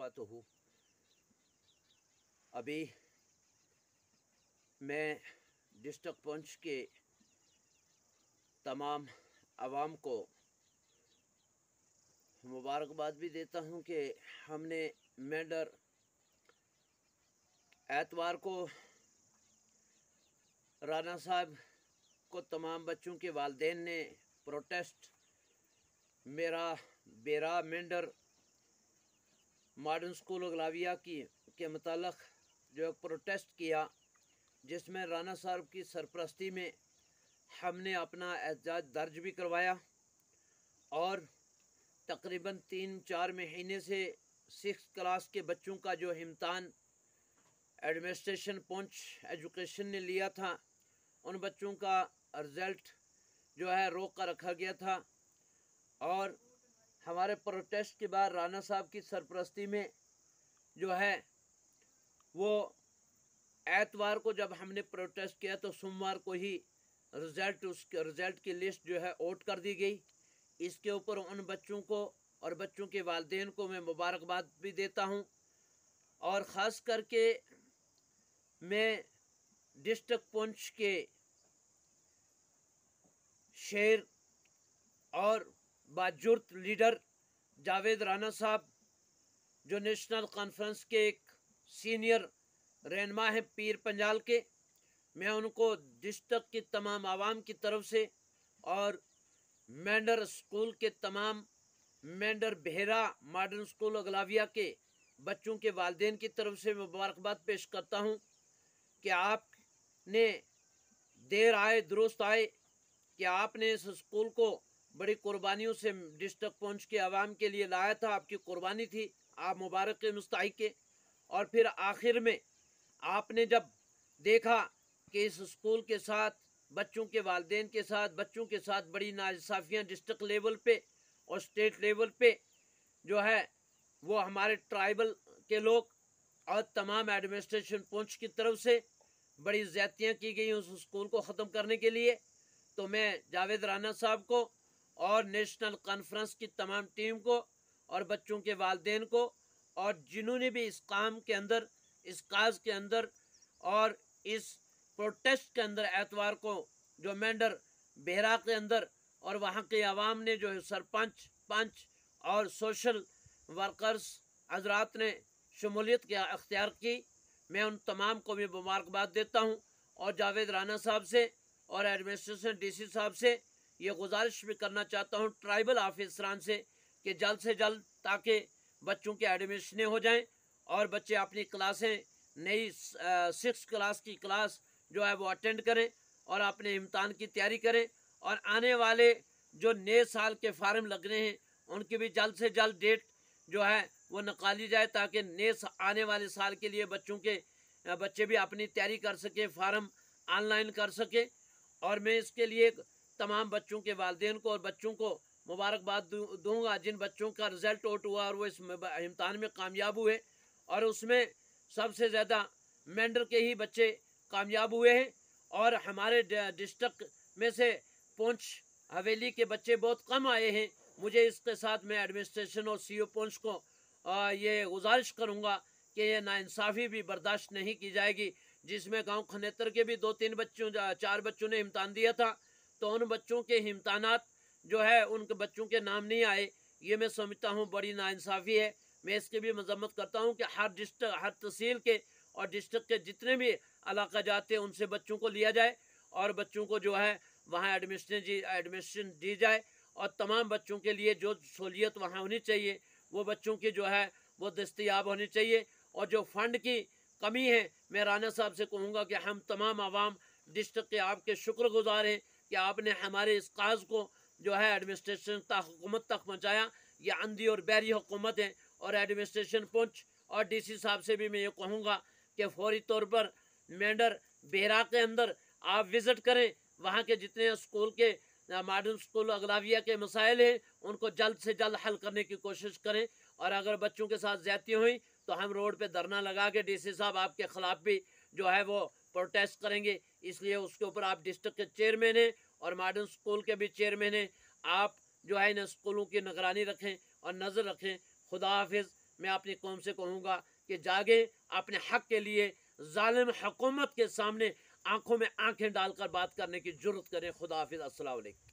वबरकatuh अभी मैं डिस्ट्रिक्ट पंच के तमाम आवाम को मुबारकबाद भी देता हूँ कि हमने मेंढर एतवार को राना साहब को तमाम बच्चों के वालदेन ने प्रोटेस्ट मेरा बेरा मेंढर मॉडर्न स्कूल अगलाविया की के मतलब जो एक प्रोटेस्ट किया जिसमें राना साहब की सरप्रस्ती में हमने अपना एहतजाज दर्ज भी करवाया और तकरीबन तीन चार महीने से सिक्स क्लास के बच्चों का जो इम्तान एडमिनिस्ट्रेशन पहुँच एजुकेशन ने लिया था उन बच्चों का रिज़ल्ट जो है रोक कर रखा गया था और हमारे प्रोटेस्ट के बाद राना साहब की सरप्रस्ती में जो है, वो एतवार को जब हमने प्रोटेस्ट किया तो सोमवार को ही रिज़ल्ट उसके रिज़ल्ट की लिस्ट जो है आउट कर दी गई। इसके ऊपर उन बच्चों को और बच्चों के वालदेन को मैं मुबारकबाद भी देता हूँ। और ख़ास करके मैं डिस्ट्रिक्ट पंच के शेर और बाजुर्त लीडर जावेद राना साहब, जो नेशनल कॉन्फ्रेंस के एक सीनियर रहनमा हैं पीर पंजाल के, मैं उनको डिस्ट्रिक्ट की तमाम आवाम की तरफ़ से और मेंडर स्कूल के तमाम मेंडर बेहरा, मॉडर्न स्कूल अगलाविया के बच्चों के वालदेन की तरफ़ से मुबारकबाद पेश करता हूँ कि आपने देर आए, दुरुस्त आए कि आपने इस स्कूल को बड़ी कुर्बानियों से डिस्ट्रिक्ट पहुँच के आवाम के लिए लाया था, आपकी कुर्बानी थी, आप मुबारक के मुस्तक के और फिर आखिर में आपने जब देखा कि इस स्कूल के साथ, बच्चों के वालदेन के साथ, बच्चों के साथ बड़ी नासाफियाँ डिस्ट्रिक्ट लेवल पे और स्टेट लेवल पे जो है, वो हमारे ट्राइबल के लोग और तमाम एडमिनिस्ट्रेशन पहुँच की तरफ़ से बड़ी ज्यादतियाँ की गई उस स्कूल को ख़त्म करने के लिए। तो मैं जावेद राना साहब को और नेशनल कॉन्फ्रेंस की तमाम टीम को और बच्चों के वालदेन को और जिन्होंने भी इस काम के अंदर, इस काज के अंदर और इस प्रोटेस्ट के अंदर एतवार को जो मेंढर बेहरा के अंदर और वहाँ के आवाम ने जो है सरपंच, पंच और सोशल वर्कर्स हजरात ने शमूलियत के अख्तियार की, मैं उन तमाम को भी मुबारकबाद देता हूँ और जावेद राना साहब से और एडमिनिस्ट्रेशन डीसी साहब से ये गुजारिश भी करना चाहता हूँ ट्राइबल ऑफिसरान से कि जल्द से जल्द ताकि बच्चों के एडमिशन हो जाएँ और बच्चे अपनी क्लासें, नई सिक्स क्लास की क्लास जो है वो अटेंड करें और अपने इम्तहान की तैयारी करें और आने वाले जो नए साल के फार्म लग रहे हैं, उनकी भी जल्द से जल्द डेट जो है वो निकाली जाए ताकि नए आने वाले साल के लिए बच्चों के बच्चे भी अपनी तैयारी कर सकें, फार्म ऑनलाइन कर सकें और मैं इसके लिए तमाम बच्चों के वालदेन को और बच्चों को मुबारकबाद दूँगा, जिन बच्चों का रिज़ल्ट आउट हुआ और वो इस इम्तहान में कामयाब हुए। और उसमें सबसे ज़्यादा मेंढर के ही बच्चे कामयाब हुए हैं। और हमारे डिस्ट्रिक्ट में से पुंछ हवेली के बच्चे बहुत कम आए हैं। मुझे इसके साथ मैं एडमिनिस्ट्रेशन और सी ओ पुंछ को ये गुजारिश करूँगा कि ये नाइंसाफ़ी भी बर्दाश्त नहीं की जाएगी, जिसमें गाँव खनेतर के भी दो तीन बच्चों चार बच्चों ने इम्तान दिया था। तो उन बच्चों के इम्तान जो है, उनके बच्चों के नाम नहीं आए। ये मैं समझता हूँ, बड़ी नाइंसाफ़ी है। मैं इसकी भी मजम्मत करता हूँ कि हर डिस्ट्रिक्ट हर तहसील के और डिस्ट्रिक्ट के जितने भी इलाका जाते हैं, उनसे बच्चों को लिया जाए और बच्चों को जो है, वहाँ एडमिशन जी, एडमिशन दी जाए और तमाम बच्चों के लिए जो सहूलियत वहाँ होनी चाहिए, वो बच्चों की जो है, वो दस्तियाब होनी चाहिए और जो फ़ंड की कमी है, मैं राना साहब से कहूँगा कि हम तमाम आवाम डिस्ट्रिक्ट के आपके शुक्रगुजार हैं। कि आपने हमारे इस काज को जो है एडमिनिस्ट्रेशन तक, हुकूमत तक पहुँचाया। ये अंधी और बैरी हुकूमत है और एडमिनिस्ट्रेशन पहुँच। और डीसी साहब से भी मैं ये कहूँगा कि फौरी तौर पर मेंढर बेहरा के अंदर आप विज़िट करें। वहाँ के जितने स्कूल के मॉडर्न स्कूल अगलाविया के मसाइल हैं, उनको जल्द से जल्द हल करने की कोशिश करें। और अगर बच्चों के साथ ज़्यादा हुई तो हम रोड पर धरना लगा के डीसी साहब आपके ख़िलाफ़ भी जो है वो प्रोटेस्ट करेंगे। इसलिए उसके ऊपर आप डिस्ट्रिक्ट के चेयरमैन हैं और मॉडर्न स्कूल के भी चेयरमैन हैं। आप जो है इन स्कूलों की निगरानी रखें और नज़र रखें। खुदा हाफिज़, मैं अपनी कौम से कहूँगा कि जागें अपने हक के लिए ालिम हकूमत के सामने आँखों में आँखें डालकर बात करने की ज़रूरत करें। खुदा हाफिज, अस्सलाम वालेकुम।